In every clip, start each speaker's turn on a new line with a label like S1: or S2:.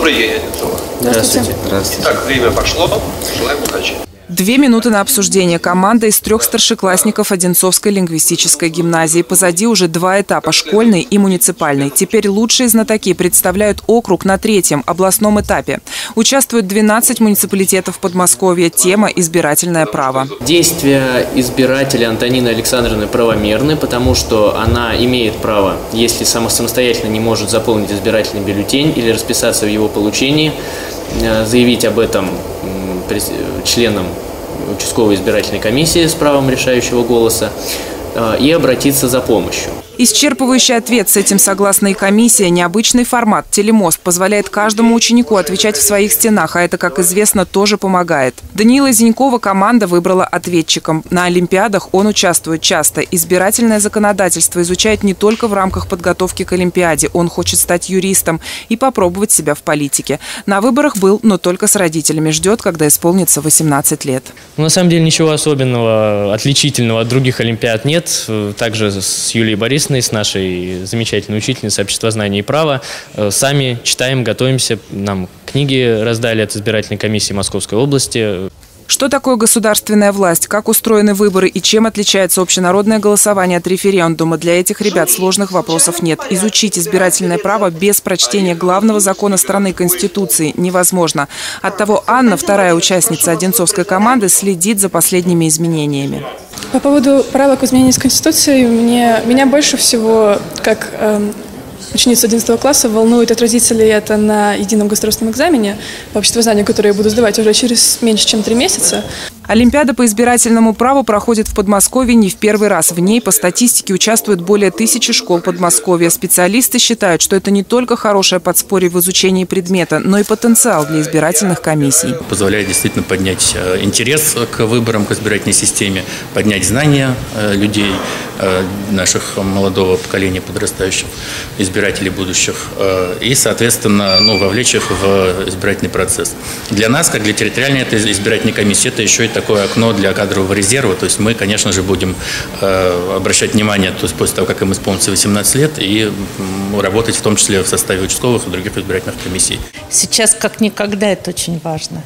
S1: Добрый день, Одинцова.
S2: Здравствуйте. Здравствуйте.
S1: Так, время пошло. Желаем удачи.
S3: Две минуты на обсуждение. Команда из трех старшеклассников Одинцовской лингвистической гимназии. Позади уже два этапа – школьный и муниципальный. Теперь лучшие знатоки представляют округ на третьем, областном этапе. Участвуют 12 муниципалитетов Подмосковья. Тема – избирательное право.
S2: Действия избирателя Антонины Александровны правомерны, потому что она имеет право, если самостоятельно не может заполнить избирательный бюллетень или расписаться в его получении, э, заявить об этом членам участковой избирательной комиссии с правом решающего голоса э, и обратиться за помощью.
S3: Исчерпывающий ответ с этим согласна и комиссия. Необычный формат «Телемост» позволяет каждому ученику отвечать в своих стенах, а это, как известно, тоже помогает. Даниила Зинькова команда выбрала ответчиком. На Олимпиадах он участвует часто. Избирательное законодательство изучает не только в рамках подготовки к Олимпиаде. Он хочет стать юристом и попробовать себя в политике. На выборах был, но только с родителями. Ждет, когда исполнится 18 лет.
S4: Ну, на самом деле ничего особенного, отличительного от других Олимпиад нет. Также с Юлией Борисовной Красной, с нашей замечательной учительницей обществознания и права. Э, сами читаем, готовимся. Нам книги раздали от избирательной комиссии Московской области.
S3: Что такое государственная власть, как устроены выборы и чем отличается общенародное голосование от референдума, для этих ребят сложных вопросов нет. Изучить избирательное право без прочтения главного закона страны Конституции невозможно. Оттого Анна, вторая участница Одинцовской команды, следит за последними изменениями.
S5: По поводу правок изменений Конституции, мне, меня больше всего, как э, ученица 11 класса волнует, отразится ли это на едином государственном экзамене по обществознанию, который я буду сдавать уже через меньше, чем три месяца.
S3: Олимпиада по избирательному праву проходит в Подмосковье не в первый раз. В ней по статистике участвует более тысячи школ Подмосковья. Специалисты считают, что это не только хорошее подспорье в изучении предмета, но и потенциал для избирательных комиссий.
S6: Позволяет действительно поднять э, интерес к выборам, к избирательной системе, поднять знания э, людей, наших молодого поколения подрастающих избирателей будущих и, соответственно, ну, вовлечь их в избирательный процесс. Для нас, как для территориальной избирательной комиссии, это еще и такое окно для кадрового резерва. То есть мы, конечно же, будем э, обращать внимание то есть после того, как им исполнится 18 лет, и работать в том числе в составе участковых и других избирательных комиссий.
S7: Сейчас как никогда это очень важно.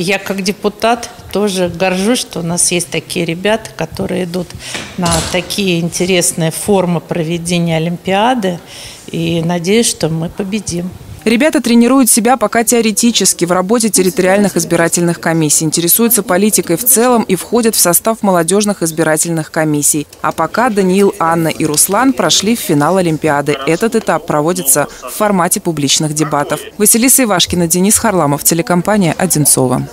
S7: Я как депутат тоже горжусь, что у нас есть такие ребята, которые идут на такие интересные формы проведения Олимпиады. И надеюсь, что мы победим.
S3: Ребята тренируют себя пока теоретически в работе территориальных избирательных комиссий, интересуются политикой в целом и входят в состав молодежных избирательных комиссий. А пока Даниил, Анна и Руслан прошли в финал Олимпиады. Этот этап проводится в формате публичных дебатов. Василиса Ивашкина, Денис Харламов, телекомпания «Одинцова».